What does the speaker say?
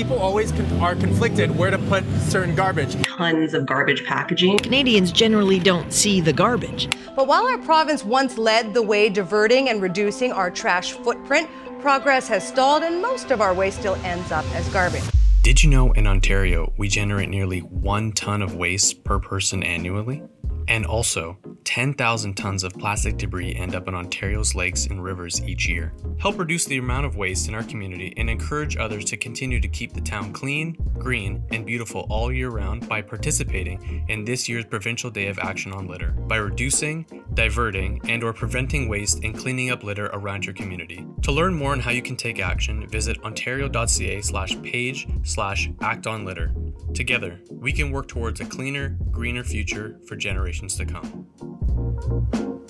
people always con- are conflicted where to put certain garbage. Tons of garbage packaging. Canadians generally don't see the garbage. But while our province once led the way diverting and reducing our trash footprint, progress has stalled and most of our waste still ends up as garbage. Did you know in Ontario we generate nearly one ton of waste per person annually? And also, 10,000 tons of plastic debris end up in Ontario's lakes and rivers each year. Help reduce the amount of waste in our community and encourage others to continue to keep the town clean, green, and beautiful all year round by participating in this year's Provincial Day of Action on Litter by reducing, diverting, and or preventing waste and cleaning up litter around your community. To learn more on how you can take action, visit ontario.ca slash page slash act on litter. Together, we can work towards a cleaner, greener future for generations to come. thank you